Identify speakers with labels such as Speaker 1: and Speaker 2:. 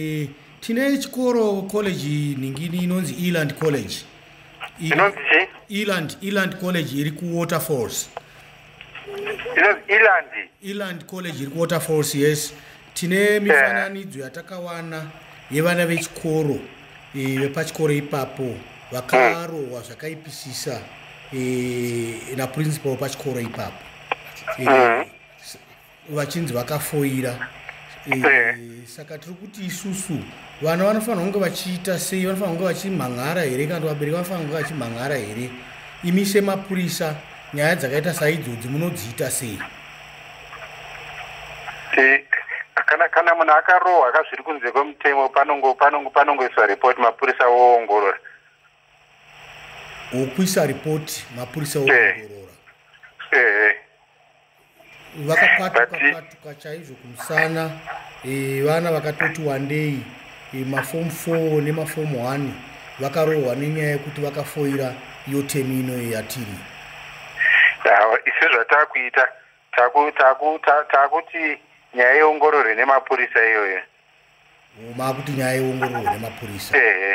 Speaker 1: Eh, tine chikoro college ningini inonzi eland college? I-
Speaker 2: inonzi chi
Speaker 1: eland eland college iri kuwaterfalls
Speaker 2: inonzi ilandi
Speaker 1: eland college iri kuwaterfalls yes. Tine mifananidzo yatakawana yevana vechikoro eh, vepachikoro ipapo vakarohwa zvakaipisisa eh, naprincipal pachikoro ipapo. Eh, s- vachinzi vakafoira. Saka tiri kuti isusu vana vanofanira kunge vachiita sei? Vanofanira kunge vachimhan'ara here? Kana kuti vabereki vanofanira kunge vachimhan'ara here? Imi semapurisa nyaya dzakaita saidzodzi munodziita sei?
Speaker 2: Eh, kana kana munhu akarohwa kazviri kunze kwemutemo panongo panongo panongoiswa ripoti mapurisa oongorora.
Speaker 1: Wokuisa ripoti mapurisa
Speaker 2: Eh.
Speaker 1: Kwatuka chaizvo kumusana. Eh, vana vakatoti wandei. Eh, mafomu 4 nemafomu 1 vakarohwa nenyaya yekuti vakafoira iyo temi ino yatiri
Speaker 2: Hawa, isi zvatakuita taku- taku- ta- takuti nyaya yeongorore nemapurisa iyoyo.
Speaker 1: Maakuti nyaya yeongororwe nemapurisa.
Speaker 2: Ehe